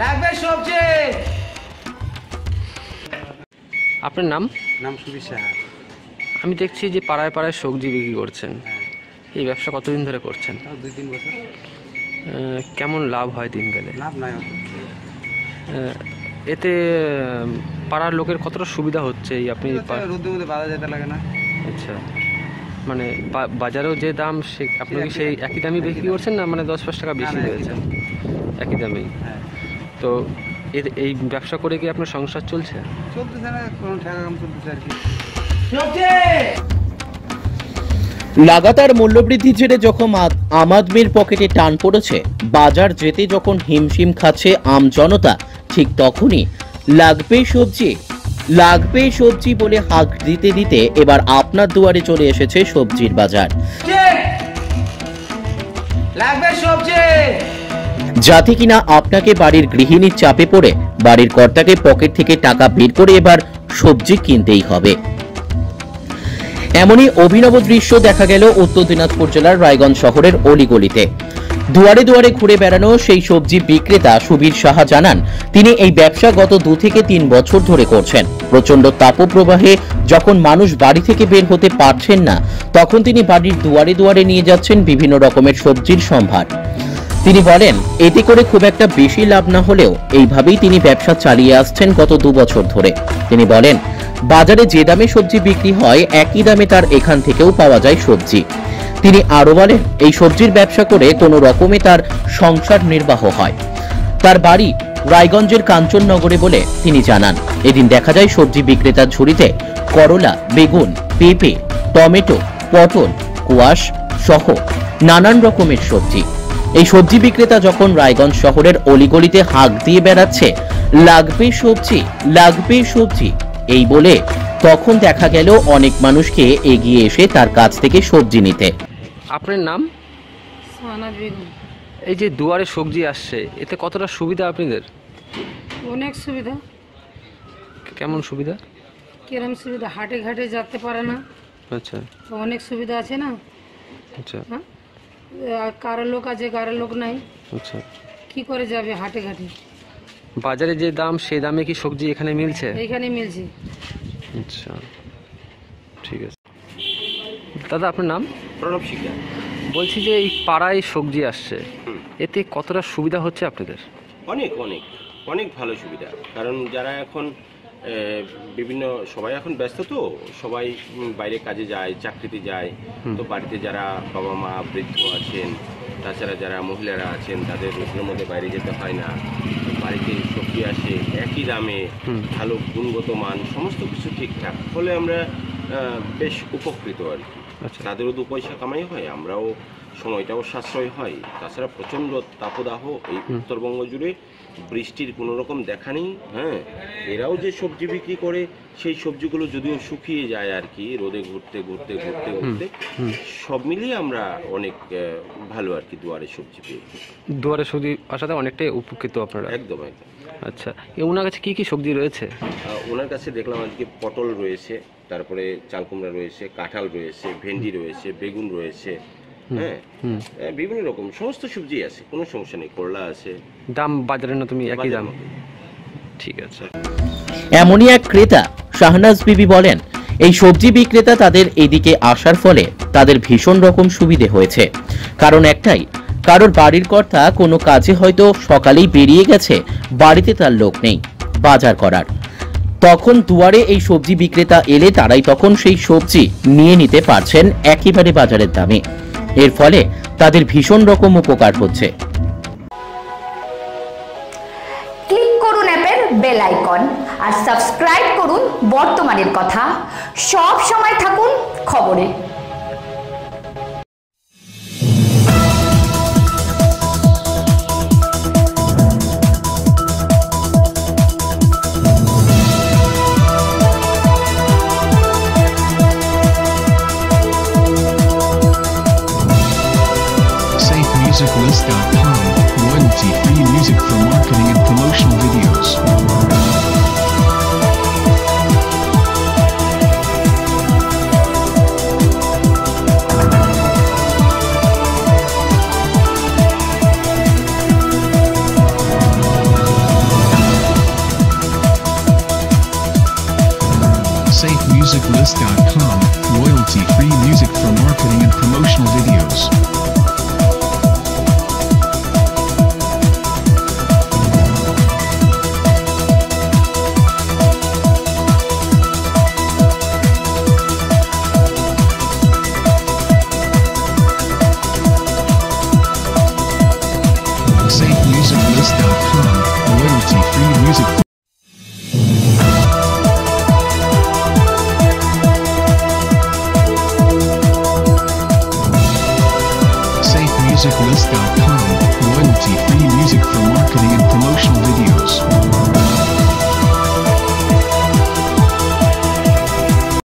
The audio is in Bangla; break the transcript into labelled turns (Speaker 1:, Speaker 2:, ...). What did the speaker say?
Speaker 1: লাগবে সবজি
Speaker 2: আপনার নাম?
Speaker 1: নাম সুবীর সাহা
Speaker 2: আমি দেখছি যে পাড়ায় পাড়ায় সবজি বিক্রি করছেন।
Speaker 1: হ্যাঁ।
Speaker 2: এই ব্যবসা কতদিন ধরে করছেন?
Speaker 1: দুই তিন বছর।
Speaker 2: কেমন লাভ হয় দিন গেলে?
Speaker 1: লাভ নাই
Speaker 2: এতে পাড়ার লোকের কতটা সুবিধা হচ্ছে এই আপনি
Speaker 1: মধ্যে বাধা যেতে লাগে না।
Speaker 2: আচ্ছা। মানে বাজারেও যে দাম সে আপনি কি সেই একই দামই বিক্রি করছেন না মানে দশ পাঁচ টাকা বেশি রয়েছে একই দামেই।
Speaker 1: হ্যাঁ।
Speaker 2: তো এর- এই ব্যবসা করে কি আপনার সংসার চলছে?
Speaker 1: চলতেছে না কোনো টাকা কাম চলতেছে আর কি।
Speaker 3: লাগাতার মূল্যবৃদ্ধির জেরে যখন আম আদমির পকেটে টান পড়েছে বাজার যেতে যখন হিমশিম খাচ্ছে আম জনতা ঠিক তখনই লাগবে সবজি। লাগবে সবজি বলে হাঁক দিতে দিতে এবার আপনার দুয়ারে চলে এসেছে সবজির বাজার।
Speaker 1: লাগবে সবজি!
Speaker 3: যাতে কিনা আপনাকে বাড়ির গৃহিণীর চাপে পড়ে বাড়ির কর্তাকে পকেট থেকে টাকা বের করে এবার সবজি কিনতেই হবে। এমনই অভিনব দৃশ্য দেখা গেল উত্তর দিনাজপুর জেলার রায়গঞ্জ শহরের অলিগলিতে। দুয়ারে দুয়ারে ঘুরে বেড়ানো সেই সবজি বিক্রেতা সুবীর সাহা জানান, তিনি এই ব্যবসা গত দু থেকে তিন বছর ধরে করছেন। প্রচণ্ড তাপপ্রবাহে যখন মানুষ বাড়ি থেকে বের হতে পারছেন না, তখন তিনি বাড়ির দুয়ারে দুয়ারে নিয়ে যাচ্ছেন বিভিন্ন রকমের সবজির সম্ভার। তিনি বলেন, এতে করে খুব একটা বেশি লাভ না হলেও এইভাবেই তিনি ব্যবসা চালিয়ে আসছেন গত দু বছর ধরে। তিনি বলেন, বাজারে যে দামে সবজি বিক্রি হয়, একই দামে তার এখান থেকেও পাওয়া যায় সবজি। তিনি আরও বলেন, এই সবজির ব্যবসা করে কোনো রকমে তার সংসার নির্বাহ হয়। তার বাড়ি রায়গঞ্জের কাঞ্চননগরে বলে তিনি জানান, এদিন দেখা যায় সবজি বিক্রেতার ঝুড়িতে করলা, বেগুন, পেঁপে, টমেটো, পটল, কুয়াশ সহ নানান রকমের সবজি। এই সবজি বিক্রেতা যখন রায়গঞ্জ শহরের অলিগলিতে হাঁক দিয়ে বেড়াচ্ছে লাগবে সবজি লাগবে সবজি এই বলে তখন দেখা গেল অনেক মানুষকে এগিয়ে এসে তার কাছ থেকে সবজি নিতে।
Speaker 2: আপনার নাম? এই যে দুয়ারে সবজি আসছে এতে কতটা সুবিধা আপনাদের?
Speaker 4: অনেক সুবিধা।
Speaker 2: কেমন সুবিধা?
Speaker 4: কিরম সুবিধা? হাটে ঘাটে যেতে পারে না।
Speaker 2: আচ্ছা।
Speaker 4: অনেক সুবিধা আছে না?
Speaker 2: আচ্ছা।
Speaker 4: হ্যাঁ? কারও লোক আছে কারও লোক নাই।
Speaker 2: আচ্ছা।
Speaker 4: কি করে যাবে হাটে ঘাটে
Speaker 2: বাজারে যে দাম সেই দামে কি সবজি এখানে মিলছে?
Speaker 4: এইখানে মিলছে।
Speaker 2: আচ্ছা ঠিক আছে। দাদা আপনার নাম?
Speaker 5: প্রণব শিকদার।
Speaker 2: বলছি যে এই পাড়ায় সবজি আসছে। এতে কতটা সুবিধা হচ্ছে আপনাদের?
Speaker 5: অনেক অনেক অনেক ভালো সুবিধা। কারণ যারা এখন বিভিন্ন সবাই এখন ব্যস্ত তো সবাই বাইরে কাজে যায় চাকরিতে যায়। তো বাড়িতে যারা বাবা মা বৃদ্ধ আছেন তাছাড়া যারা মহিলারা আছেন তাদের রোজের মধ্যে বাইরে যেতে হয় না। বাড়িতে সবজি আসে একই দামে ভালো গুণগত মান সমস্ত কিছু ঠিকঠাক। ফলে আমরা বেশ উপকৃত আর কি।
Speaker 2: আচ্ছা।
Speaker 5: তাদেরও দু পয়সা কামাই হয় আমরাও সময়টাও সাশ্রয় হয়। তাছাড়া প্রচণ্ড তাপদাহ এই উত্তরবঙ্গ জুড়ে বৃষ্টির কোনো রকম দেখা নেই হ্যাঁ? এরাও যে সবজি বিক্রি করে সেই সবজিগুলো যদিও শুকিয়ে যায় আর কি রোদে ঘুরতে ঘুরতে ঘুরতে ঘুরতে সব মিলিয়ে আমরা অনেক ভালো আর কি দুয়ারে সবজি পেয়ে
Speaker 2: দুয়ারে সবজি আসাতে অনেকটাই উপকৃত আপনারা?
Speaker 5: একদম একদম।
Speaker 2: আচ্ছা ওনার কাছে কি কি সবজি রয়েছে?
Speaker 5: ওনার কাছে দেখলাম আজকে পটল রয়েছে তারপরে চালকুমড়া রয়েছে কাঁঠাল রয়েছে ভেন্ডি রয়েছে বেগুন রয়েছে হ্যাঁ বিভিন্ন রকম সমস্ত সবজি আছে কোনো সমস্যা নেই করলা আছে।
Speaker 2: দাম বাজারে না তুমি একই দাম? ঠিক আছে।
Speaker 3: এমনই এক ক্রেতা শাহনাজ বিবি বলেন এই সবজি বিক্রেতা তাদের এদিকে আসার ফলে তাদের ভীষণ রকম সুবিধে হয়েছে। কারণ একটাই কারোর বাড়ির কর্তা কোনো কাজে হয়তো সকালেই বেরিয়ে গেছে বাড়িতে তার লোক নেই বাজার করার। তখন দুয়ারে এই সবজি বিক্রেতা এলে তারাই তখন সেই সবজি নিয়ে নিতে পারছেন একেবারে বাজারের দামে। এর ফলে তাদের ভীষণ রকম উপকার হচ্ছে।
Speaker 6: ক্লিক করুন অ্যাপের বেল আইকন আর সাবস্ক্রাইব করুন বর্তমানের কথা। সব সময় থাকুন খবরে। musiclist.com, royalty-free music for marketing and promotional videos.